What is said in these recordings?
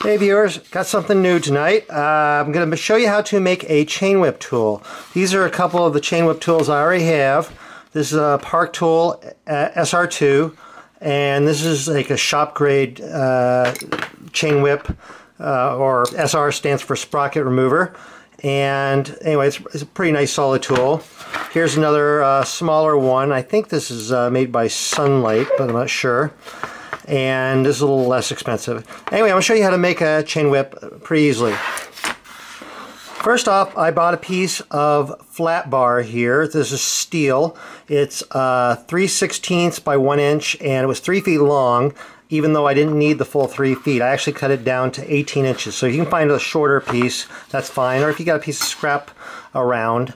Hey viewers, got something new tonight. Uh, I'm going to show you how to make a chain whip tool. These are a couple of the chain whip tools I already have. This is a Park Tool uh, SR2 and this is like a shop grade uh, chain whip uh, or SR stands for sprocket remover. And anyway, it's, it's, a pretty nice solid tool. Here's another uh, smaller one. I think this is made by Sunlite, but I'm not sure and this is a little less expensive. Anyway, I'm to show you how to make a chain whip pretty easily. First off, I bought a piece of flat bar here. This is steel. It's uh, 3 16ths by 1 inch and it was 3 feet long even though I didn't need the full 3 feet. I actually cut it down to 18 inches. So you can find a shorter piece, that's fine. Or if you got a piece of scrap around.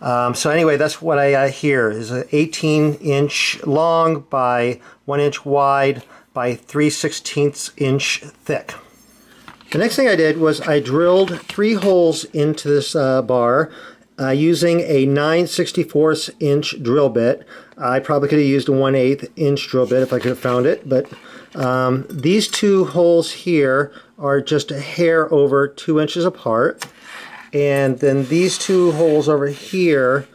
Um, so anyway, that's what I got here is an 18 inch long by 1 inch wide by 3 16ths inch thick. The next thing I did was I drilled three holes into this uh, bar uh, using a 9 64 inch drill bit. I probably could have used a 1 8 inch drill bit if I could have found it, but um, these two holes here are just a hair over 2 inches apart. And then these two holes over here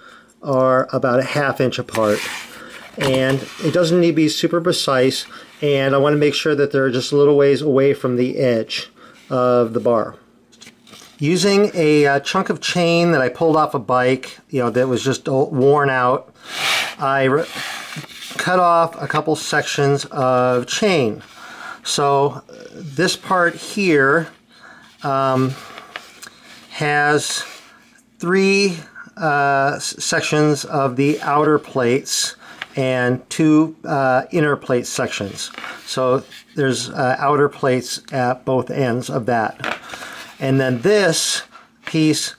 are about a half inch apart. And it doesn't need to be super precise and I want to make sure that they're just a little ways away from the edge of the bar. Using a uh, chunk of chain that I pulled off a bike, you know, that was just worn out, I cut off a couple sections of chain. So this part here um, has three uh, sections of the outer plates and two uh, inner plate sections. So there's uh, outer plates at both ends of that. And then this piece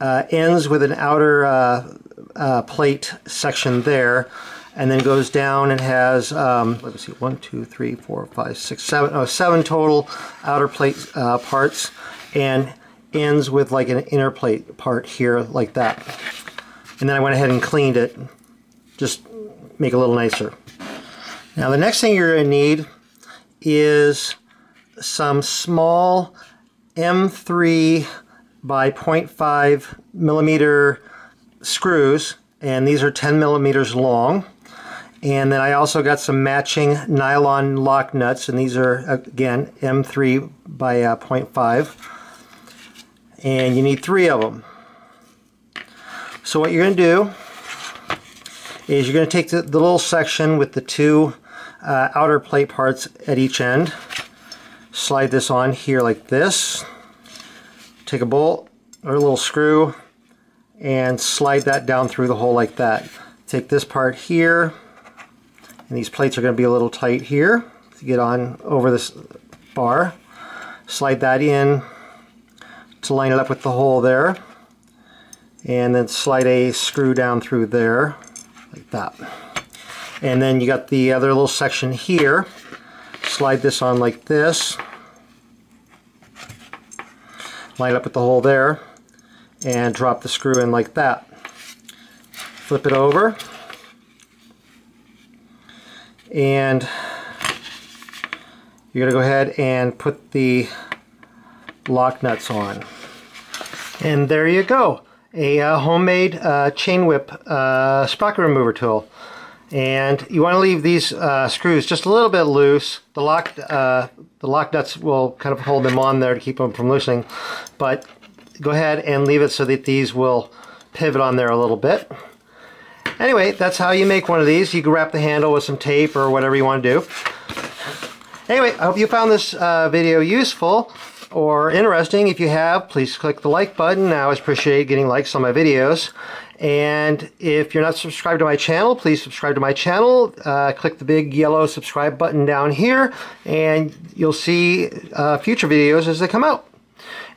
uh, ends with an outer uh, uh, plate section there and then goes down and has, um, let me see, one, two, three, four, five, six, seven, oh, seven total outer plate uh, parts and ends with like an inner plate part here like that. And then I went ahead and cleaned it just make it a little nicer. Now the next thing you're going to need is some small M3 by 0.5 millimeter screws and these are 10 millimeters long. And then I also got some matching nylon lock nuts and these are again M3 by uh, 0.5 and you need three of them so what you're going to do is you're going to take the, the, little section with the two uh, outer plate parts at each end, slide this on here like this, take a bolt or a little screw and slide that down through the hole like that. Take this part here, and these plates are going to be a little tight here to get on over this bar. Slide that in to line it up with the hole there, and then slide a screw down through there like that. And then you got the other little section here. Slide this on like this. Line up with the hole there. And drop the screw in like that. Flip it over. And you're going to go ahead and put the lock nuts on. And there you go a uh, homemade uh, chain whip uh, sprocket remover tool. And you want to leave these uh, screws just a little bit loose. The lock, uh, the lock nuts will kind of hold them on there to keep them from loosening. But go ahead and leave it so that these will pivot on there a little bit. Anyway, that's how you make one of these. You can wrap the handle with some tape or whatever you want to do. Anyway, I hope you found this uh, video useful or interesting. If you have, please click the like button. I always appreciate getting likes on my videos. And if you're not subscribed to my channel, please subscribe to my channel. Uh, click the big yellow subscribe button down here, and you'll see uh, future videos as they come out.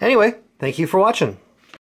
Anyway, thank you for watching.